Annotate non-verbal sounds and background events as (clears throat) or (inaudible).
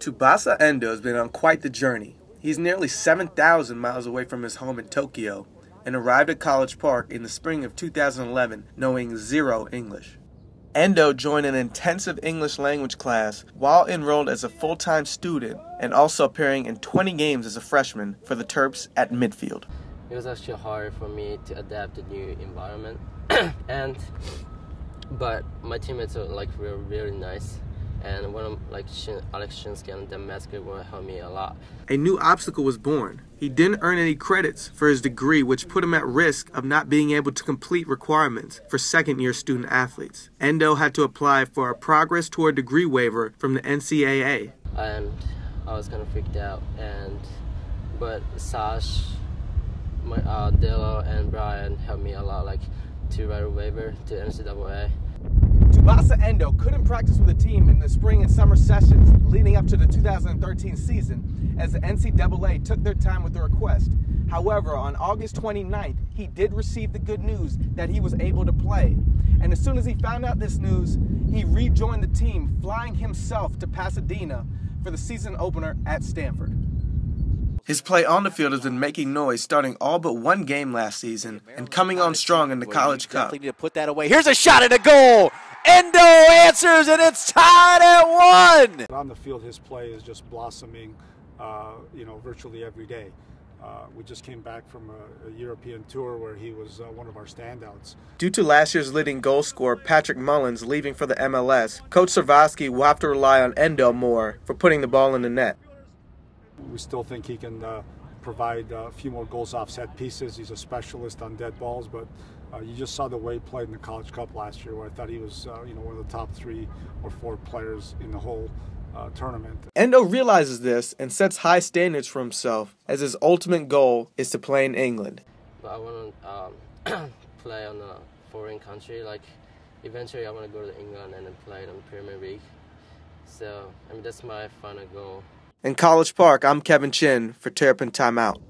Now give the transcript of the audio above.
Tsubasa Endoh has been on quite the journey. He's nearly 7,000 miles away from his home in Tokyo and arrived at College Park in the spring of 2011 knowing zero English. Endoh joined an intensive English language class while enrolled as a full time student and also appearing in 20 games as a freshman for the Terps at midfield. It was actually hard for me to adapt to new environment, (clears throat) and but my teammates are like really, really nice and one of like Shin, Alex Shinsky and Metzger will help me a lot. A new obstacle was born. He didn't earn any credits for his degree, which put him at risk of not being able to complete requirements for second year student athletes. Endoh had to apply for a progress toward degree waiver from the NCAA. And I was kind of freaked out, and but Sash, my, uh, Dilo, and Brian helped me a lot, like to write a waiver to NCAA. Tsubasa Endoh couldn't practice with the team in the spring and summer sessions leading up to the 2013 season as the NCAA took their time with the request. However, on August 29th, he did receive the good news that he was able to play. And as soon as he found out this news, he rejoined the team, flying himself to Pasadena for the season opener at Stanford. His play on the field has been making noise, starting all but one game last season and coming on strong in the College Cup. Need to put that away. Here's a shot at a goal. Endoh answers, and it's tied at one. On the field, his play is just blossoming, uh, you know, virtually every day. Uh, we just came back from a, a European tour where he was uh, one of our standouts. Due to last year's leading goal scorer Patrick Mullins leaving for the MLS, Coach Cirovski will have to rely on Endoh more for putting the ball in the net. We still think he can uh, provide a few more goals off set pieces. He's a specialist on dead balls, but uh, you just saw the way he played in the College Cup last year, where I thought he was, uh, you know, one of the top three or four players in the whole uh, tournament. Endoh realizes this and sets high standards for himself, as his ultimate goal is to play in England. But I want to um, (clears throat) play on a foreign country. Like, eventually, I want to go to England and then play in the Premier League. So, I mean, that's my final goal. In College Park, I'm Kevin Chin for Terrapin Timeout.